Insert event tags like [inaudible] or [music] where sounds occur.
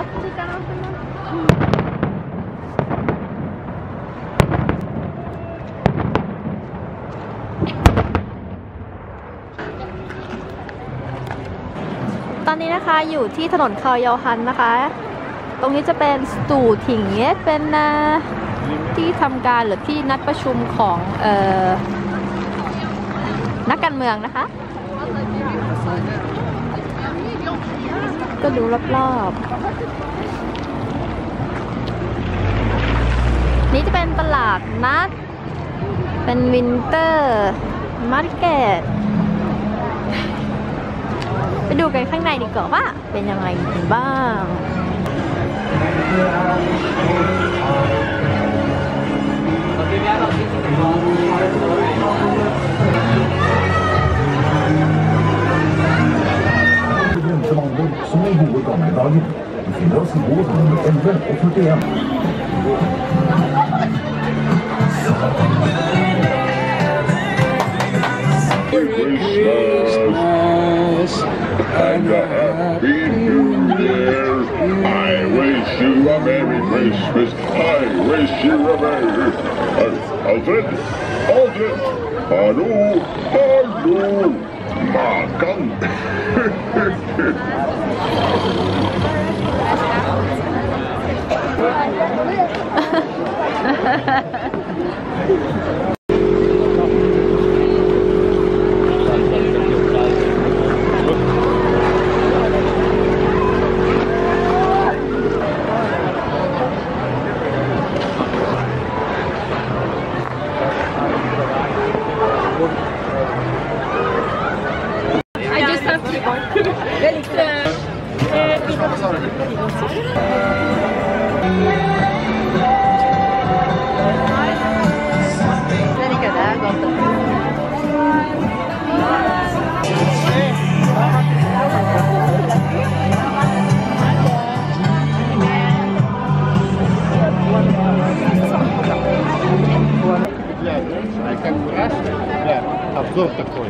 ตอนนี้นะคะอยู่ที่ถนนคาวยอฮันนะคะ ตรงนี้จะเป็นสตูถิงเยสเป็นที่ทำการหรือที่นัดประชุมของออนักการเมืองนะคะ ก็ดูรอบๆ นี่จะเป็นตลาดนัด เป็น winter market ไปดูกันข้างในดีกว่าว่าเป็นยังไงบ้าง 是往我送礼物到买到的，听到是我上面真正我说这样。 Christmas and a happy new year. I wish you a merry Christmas. I wish you a merry. Uh, Alfred, Alfred, hallo, hallo, Makan. [laughs] I just have обзор такой.